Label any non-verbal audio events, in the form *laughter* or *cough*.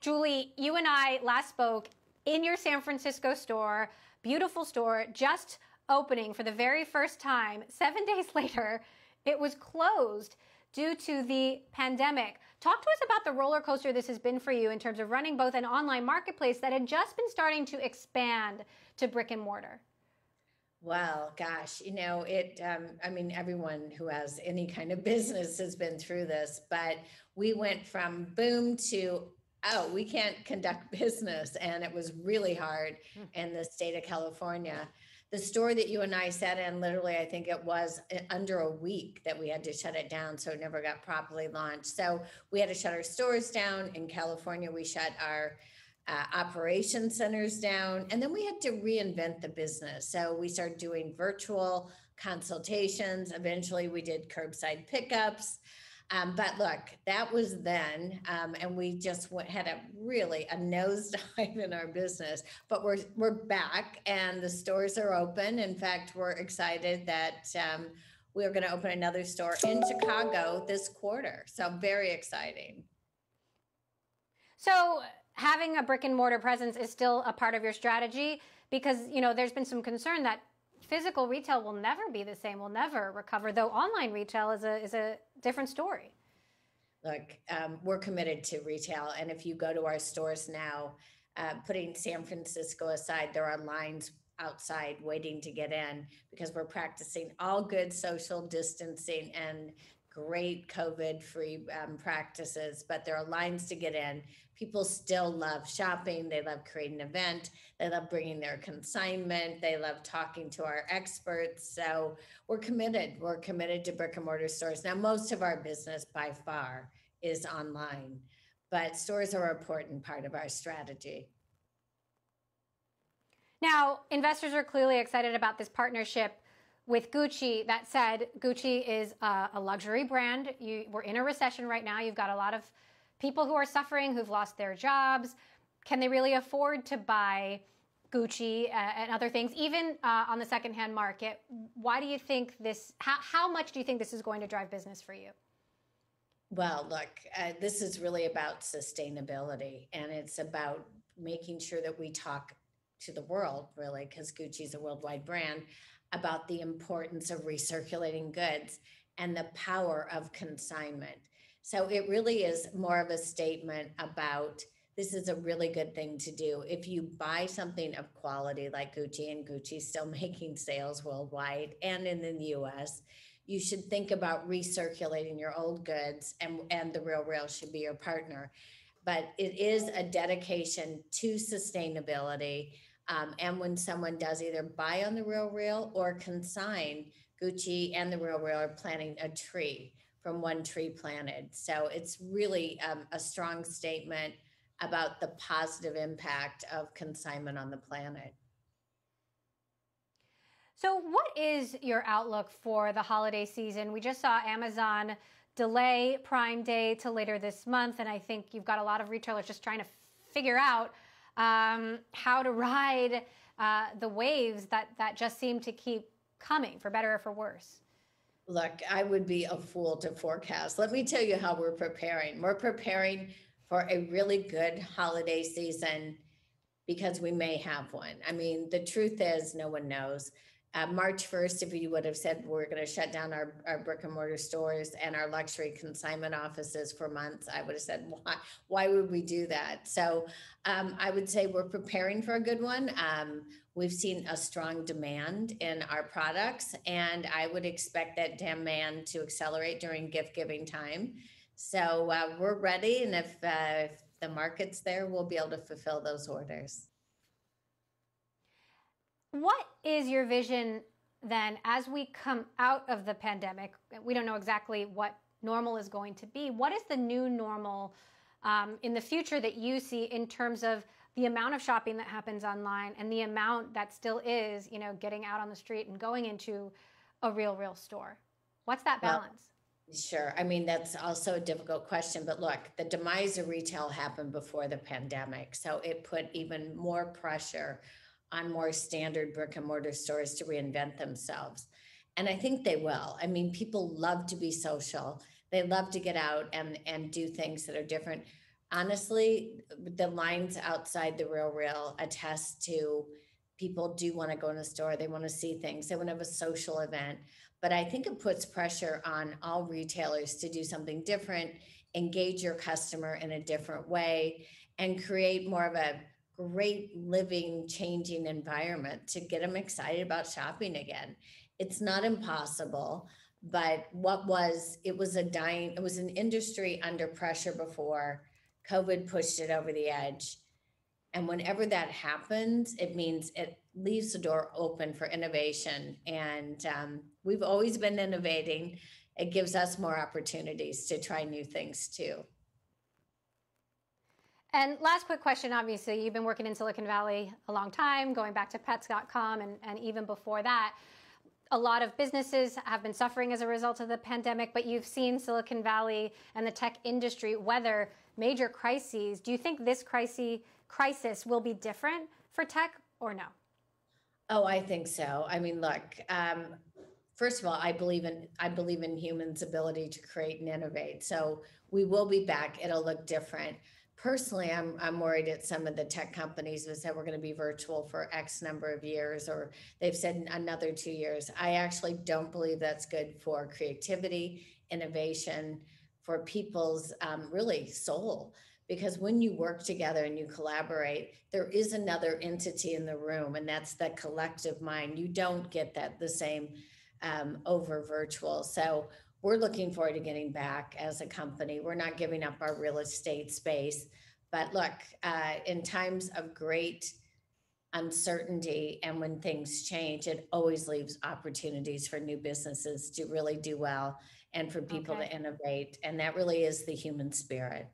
Julie, you and I last spoke in your San Francisco store, beautiful store, just opening for the very first time. Seven *laughs* days later, it was closed due to the pandemic. Talk to us about the roller coaster this has been for you in terms of running both an online marketplace that had just been starting to expand to brick and mortar. Well, gosh, you know, it, um, I mean, everyone who has any kind of *laughs* business has been through this, but we went from boom to oh, we can't conduct *laughs* business. And it was really hard hmm. in the state of California. The store that you and I sat in, literally, I think it was under a week that we had to shut it down. So it never got properly launched. So we had to shut our stores down. In California, we shut our uh, operation centers down. And then we had to reinvent the business. So we started doing virtual consultations. Eventually, we did curbside pickups. Um, but look, that was then, um, and we just went, had a really a nosedive in our business. But we're we're back, and the stores are open. In fact, we're excited that um, we're going to open another store in Chicago this quarter. So very exciting. So having a brick and mortar presence is still a part of your strategy because you know there's been some concern that physical retail will never be the same, will never recover, though online retail is a, is a different story. Look, um, we're committed to retail. And if you go to our stores now, uh, putting San Francisco aside, there are lines outside waiting to get in because we're practicing all good social distancing and great COVID free um, practices, but there are lines to get in. People still love shopping. They love creating an event. They love bringing their consignment. They love talking to our experts. So we're committed. We're committed to brick and mortar stores. Now, most of our business by far is online, but stores are an important part of our strategy. Now, investors are clearly excited about this partnership with Gucci, that said, Gucci is a, a luxury brand. You, we're in a recession right now. You've got a lot of people who are suffering, who've lost their jobs. Can they really afford to buy Gucci uh, and other things, even uh, on the secondhand market? Why do you think this? How, how much do you think this is going to drive business for you? Well, look, uh, this is really about sustainability, and it's about making sure that we talk to the world, really, because Gucci is a worldwide brand, about the importance of recirculating goods and the power of consignment. So it really is more of a statement about this is a really good thing to do. If you buy something of quality like Gucci, and Gucci's still *laughs* making sales worldwide and in the US, you should think about recirculating your old goods, and, and the RealReal should be your partner. But it is a dedication to sustainability um, and when someone does either buy on the RealReal or consign, Gucci and the RealReal are planting a tree from one tree planted. So it's really um, a strong statement about the positive impact of consignment on the planet. So, what is your outlook for the holiday season? We just saw Amazon delay Prime Day to later this month, and I think you've got a lot of retailers just trying to figure out um, how to ride uh, the waves that, that just seem to keep coming, for better or for worse? Look, I would be a fool to forecast. Let me tell you how we're preparing. We're preparing for a really good holiday season because we may have one. I mean, the truth is, no one knows uh, March 1st, if you would have said we're going to shut down our, our brick and mortar stores and our luxury consignment offices for months, I would have said, why, why would we do that? So um, I would say we're preparing for a good one. Um, we've seen a strong demand in our products, and I would expect that demand to accelerate during gift giving time. So uh, we're ready, and if, uh, if the market's there, we'll be able to fulfill those orders. What is your vision then as we come out of the pandemic? We don't know exactly what normal is going to be. What is the new normal um, in the future that you see in terms of the amount of shopping that happens online and the amount that still is, you know, getting out on the street and going into a real, real store? What's that balance? Well, sure. I mean, that's also a difficult question. But look, the demise of retail happened before the pandemic. So it put even more pressure on more standard brick and mortar stores to reinvent themselves. And I think they will. I mean, people love to be social. They love to get out and and do things that are different. honestly, the lines outside the RealReal attest to people do want to go in the store. They want to see things. They want to have a social event. But I think it puts pressure on all retailers to do something different, engage your customer in a different way, and create more of a great living, changing environment to get them excited about shopping again. It's not impossible, but what was, it was a dying, it was an industry under pressure before. COVID pushed it over the edge. And whenever that happens, it means it leaves the door open for innovation. And um, we've always been innovating. It gives us more opportunities to try new things too. And last quick question obviously, you've been working in Silicon Valley a long time, going back to pets.com and, and even before that. A lot of businesses have been suffering as a result of the pandemic, but you've seen Silicon Valley and the tech industry weather major crises. Do you think this crisis, crisis will be different for tech or no? Oh, I think so. I mean, look, um, first of all, I believe in I believe in humans' ability to create and innovate. So we will be back. It'll look different. Personally, I'm I'm worried that some of the tech companies have said we're going to be virtual for X number of years, or they've said another two years. I actually don't believe that's good for creativity, innovation, for people's um, really soul. Because when you work together and you collaborate there is another entity in the room and that's the collective mind. You don't get that the same um, over virtual. So we're looking forward to getting back as a company we're not giving up our real estate space but look uh, in times of great uncertainty and when things change it always leaves opportunities for new businesses to really do well and for people Okay. to innovate and that really is the human spirit